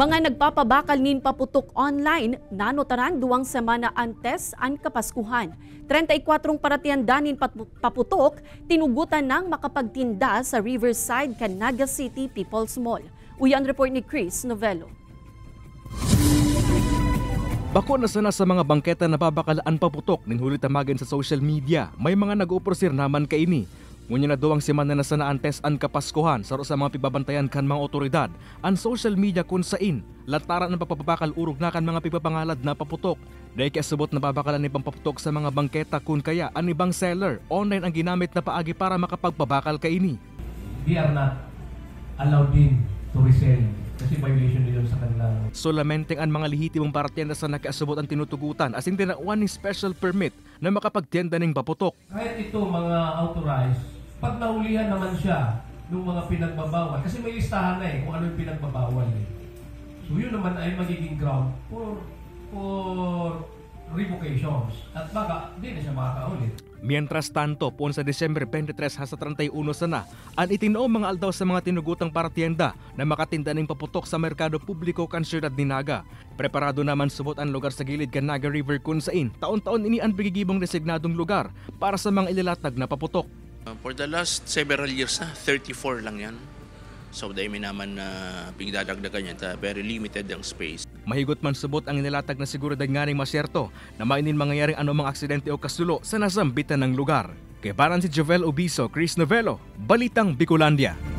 Mga nagpapabakal nin paputok online, nanotaran duwang semana antes ang Kapaskuhan. 34 paratian danin paputok, tinugutan ng makapagtinda sa Riverside, Canaga City People's Mall. Uyan report ni Chris Novello. Bako na sana sa mga bangketa na babakalaan paputok ning huli sa social media. May mga nag-uprosir naman kaini. Ngunya na duwang semana na sana antes an kapaskuhan saro sa mga pibabantayan kan mga otoridad an social media kun sain lataran ng pagpapabakal urog na kan mga pipapangalad na paputok. Dahil kaya subot na babakalan ni paputok sa mga bangketa kun kaya an ibang seller online ang ginamit na paagi para makapagpabakal kaini. They are not allowed in to resell kasi violation nila sa kanilang Solamente ang mga lehitimong partiyan sa nakaasubot ang tinutugutan as in tinakuan ng special permit na makapagtienda ng paputok. kahit ito mga authorized, pag naulihan naman siya ng mga pinagbabawal, kasi may listahan na eh kung ano yung pinagbabawal eh. So yun naman ay magiging ground for for revocations. At baka di na siya makakaulit. Mientras tanto, pon sa Desember 23 hasta 31 sana, an itinoo mga aldaw sa mga tinugutang partienda na makatinda ng paputok sa merkado publiko kan siyudad ni Naga. Preparado naman subot ang lugar sa gilid kan Naga River kung sain, taon-taon ini ang bigigibong designadong lugar para sa mga ililatag na paputok. Uh, for the last several years na, 34 lang yan. So dahil may naman na pigdadagdagan yan, ta very limited ang space. Mahigot man subot ang inilatag na seguridad nga ning masyerto na mainin mangyayaring anumang aksidente o kasulo sa nasambitan ng lugar. Kay Baran si Jovel Obiso, Chris Novello, Balitang Bicolandia.